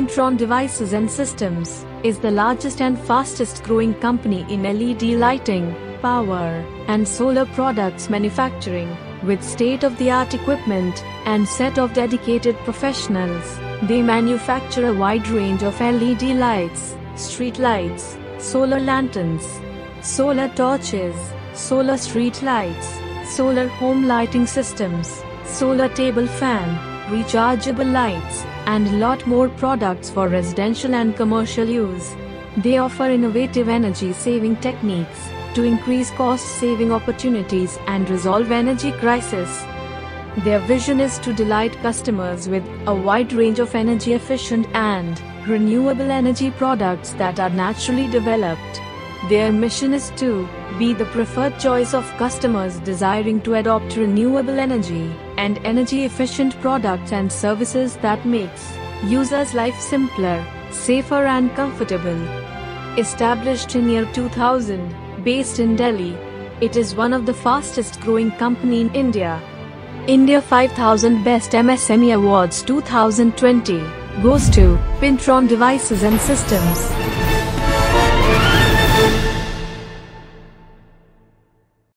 Pintron Devices and Systems is the largest and fastest growing company in LED lighting, power, and solar products manufacturing. With state of the art equipment and set of dedicated professionals, they manufacture a wide range of LED lights, street lights, solar lanterns, solar torches, solar street lights, solar home lighting systems, solar table fan, rechargeable lights, and lot more products for residential and commercial use. They offer innovative energy saving techniques to increase cost saving opportunities and resolve energy crisis. Their vision is to delight customers with a wide range of energy efficient and renewable energy products that are naturally developed. Their mission is to be the preferred choice of customers desiring to adopt renewable energy and energy efficient products and services that makes users' life simpler, safer and comfortable. Established in year 2000, based in Delhi, it is one of the fastest growing company in India. India 5000 Best MSME Awards 2020 goes to Pintron Devices and Systems.